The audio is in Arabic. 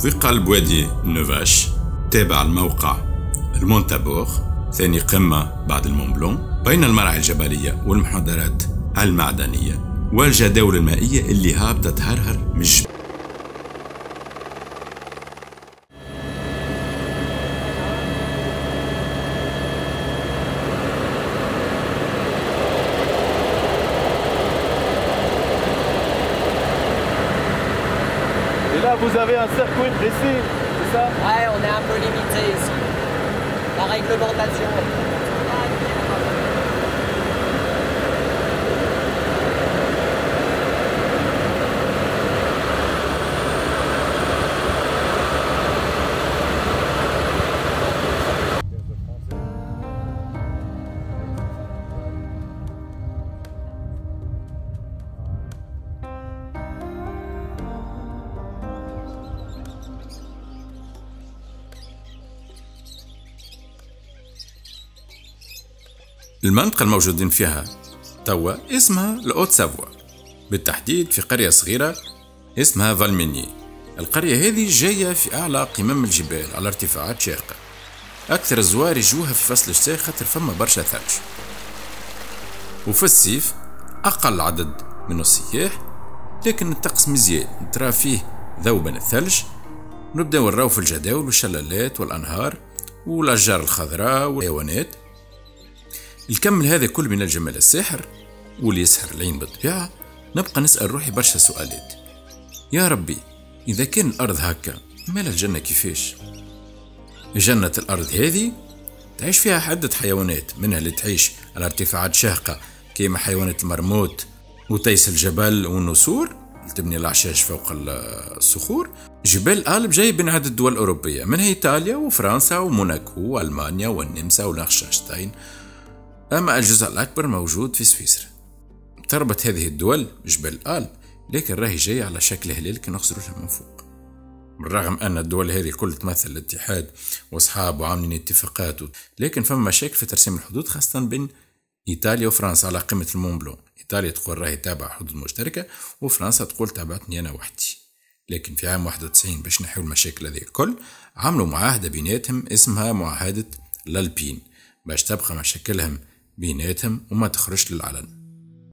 في قلب وادي نوفاش تابع الموقع المونتابور ثاني قمة بعد المونبلون بين المراعي الجبلية والمحاضرات المعدنية والجداول المائية اللي هابطة تهرهر من الجبل vous avez un circuit précis, c'est ça? Ouais, on est un peu limité ici. La réglementation. المنطقة الموجودين فيها توا اسمها الأوت سافوا بالتحديد في قرية صغيرة اسمها فالميني. القرية هذه جاية في أعلى قمم الجبال على ارتفاعات شاقة أكثر الزوار يجوها في فصل الشتاء خاطر فما برشا ثلج. وفي الصيف أقل عدد من السياح لكن الطقس مزيان. ترى فيه ذوبا الثلج. نبداو نراو في الجداول والشلالات والأنهار والأشجار الخضراء والحيوانات. الكم هذا كل من الجمال الساحر واللي يسحر العين بالطبيعة نبقى نسأل روحي برشا سؤالات. يا ربي إذا كان الأرض هكا مال الجنة كيفاش؟ جنة الأرض هذه تعيش فيها عدة حيوانات منها اللي تعيش على ارتفاعات شاهقة كيما حيوانات المرموت وتيس الجبل والنسور تبني الأعشاش فوق الصخور. جبال آلب جاي بين عدة دول أوروبية منها إيطاليا وفرنسا وموناكو وألمانيا والنمسا ولخشاشتاين أما الجزء الأكبر موجود في سويسرا. تربط هذه الدول جبال آلب لكن راهي جاية على شكل هلال كي نخزروها من فوق. بالرغم أن الدول هذه كل تمثل الاتحاد وأصحاب وعاملين اتفاقات لكن فما مشاكل في ترسيم الحدود خاصة بين إيطاليا وفرنسا على قمة المونبلون إيطاليا تقول راهي تابعة حدود مشتركة وفرنسا تقول تابعتني أنا وحدي. لكن في عام 91 باش نحيو المشاكل هذه الكل عملوا معاهدة بيناتهم اسمها معاهدة الألبين باش تبقى مشاكلهم بيناتهم وما تخرجش للعلن.